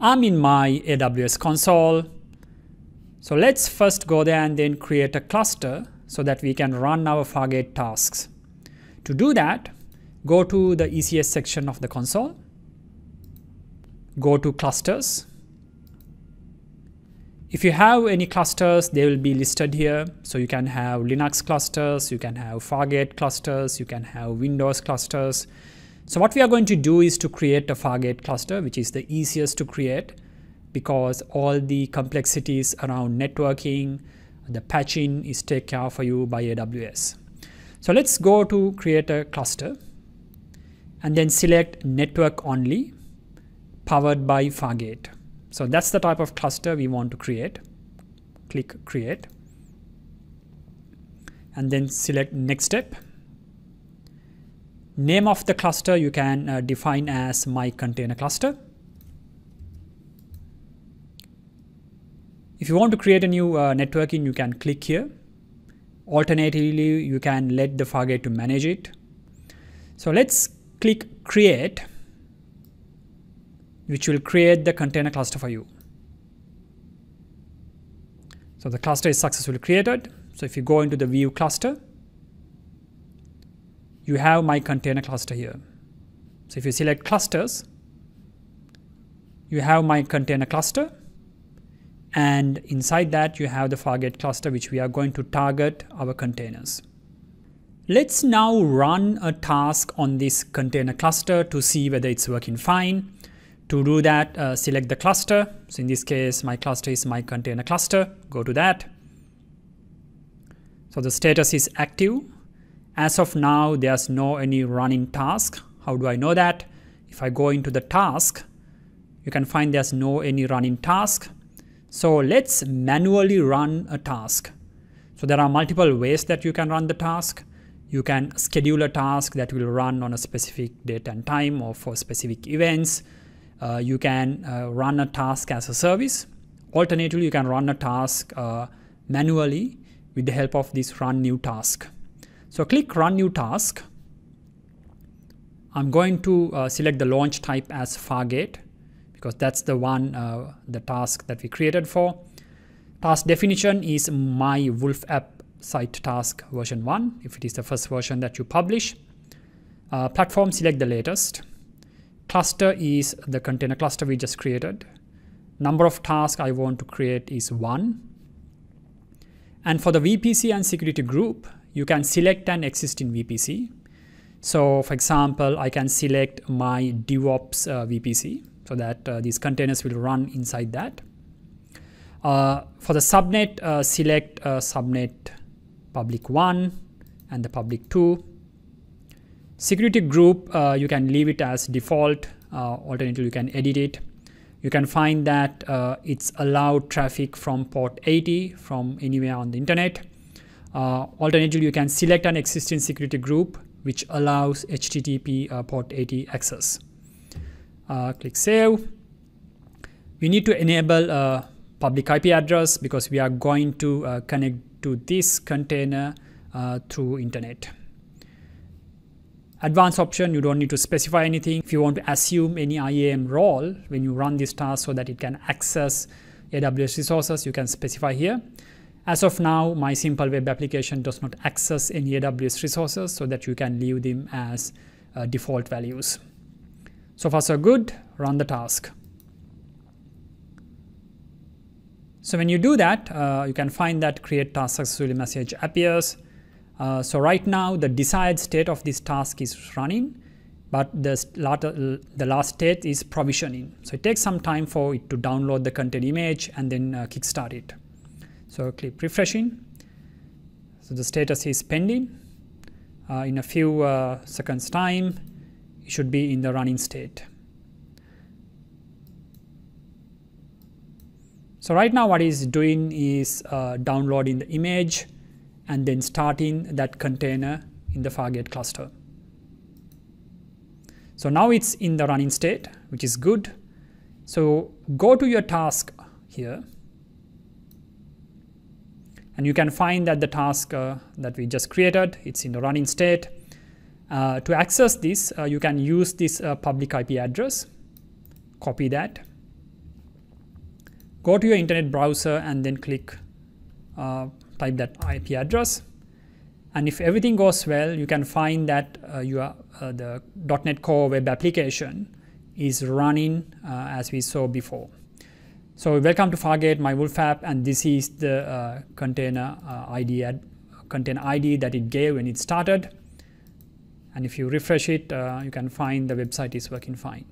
I'm in my AWS console. So let's first go there and then create a cluster so that we can run our Fargate tasks. To do that, go to the ECS section of the console, go to clusters. If you have any clusters, they will be listed here. So you can have Linux clusters, you can have Fargate clusters, you can have Windows clusters. So what we are going to do is to create a Fargate cluster, which is the easiest to create because all the complexities around networking, the patching is taken care for you by AWS. So let's go to create a cluster and then select network only powered by Fargate. So that's the type of cluster we want to create. Click create and then select next step Name of the cluster you can uh, define as my container cluster. If you want to create a new uh, networking, you can click here. Alternatively, you can let the Fargate to manage it. So let's click create, which will create the container cluster for you. So the cluster is successfully created. So if you go into the view cluster, you have my container cluster here. So if you select clusters, you have my container cluster and inside that you have the Fargate cluster which we are going to target our containers. Let's now run a task on this container cluster to see whether it's working fine. To do that, uh, select the cluster. So in this case, my cluster is my container cluster. Go to that. So the status is active as of now, there's no any running task. How do I know that? If I go into the task, you can find there's no any running task. So let's manually run a task. So there are multiple ways that you can run the task. You can schedule a task that will run on a specific date and time or for specific events. Uh, you can uh, run a task as a service. Alternatively, you can run a task uh, manually with the help of this run new task. So click run new task. I'm going to uh, select the launch type as Fargate because that's the one, uh, the task that we created for. Task definition is my Wolf app site task version 1 if it is the first version that you publish. Uh, platform select the latest. Cluster is the container cluster we just created. Number of tasks I want to create is 1. And for the VPC and security group, you can select an existing VPC. So for example, I can select my DevOps uh, VPC so that uh, these containers will run inside that. Uh, for the subnet, uh, select uh, subnet public 1 and the public 2. Security group, uh, you can leave it as default. alternatively, you can edit it. You can find that it's allowed traffic from port 80 from anywhere on the internet. Uh, alternatively, you can select an existing security group which allows HTTP uh, port 80 access. Uh, click Save. We need to enable a public IP address because we are going to uh, connect to this container uh, through internet. Advanced option, you don't need to specify anything. If you want to assume any IAM role when you run this task so that it can access AWS resources, you can specify here. As of now, my simple web application does not access any AWS resources so that you can leave them as uh, default values. So far so good, run the task. So when you do that, uh, you can find that create task successfully message appears. Uh, so right now the desired state of this task is running, but the, the last state is provisioning. So it takes some time for it to download the content image and then uh, kickstart it. So click refreshing. So the status is pending. Uh, in a few uh, seconds time, it should be in the running state. So right now what is doing is uh, downloading the image and then starting that container in the Fargate cluster. So now it's in the running state, which is good. So go to your task here and you can find that the task uh, that we just created, it's in the running state. Uh, to access this, uh, you can use this uh, public IP address, copy that, go to your internet browser and then click uh, type that IP address and if everything goes well you can find that uh, your the .NET Core web application is running as we saw before. So welcome to Fargate, my Wolf app, and this is the uh, container uh, ID ad, container ID that it gave when it started. And if you refresh it, uh, you can find the website is working fine.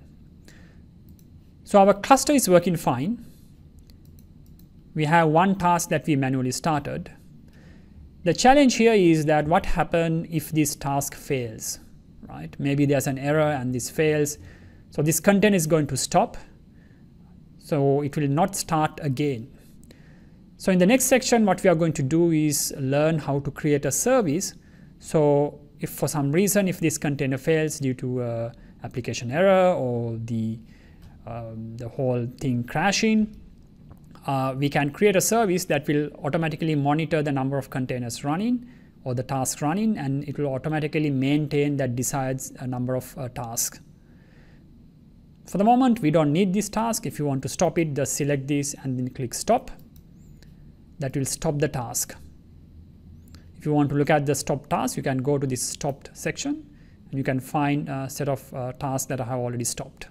So our cluster is working fine. We have one task that we manually started. The challenge here is that what happens if this task fails, right? Maybe there's an error and this fails. So this content is going to stop so it will not start again. So in the next section, what we are going to do is learn how to create a service. So if for some reason, if this container fails due to uh, application error or the, um, the whole thing crashing, uh, we can create a service that will automatically monitor the number of containers running or the task running and it will automatically maintain that decides a number of uh, tasks. For the moment, we don't need this task. If you want to stop it, just select this and then click stop. That will stop the task. If you want to look at the stop task, you can go to this stopped section and you can find a set of uh, tasks that I have already stopped.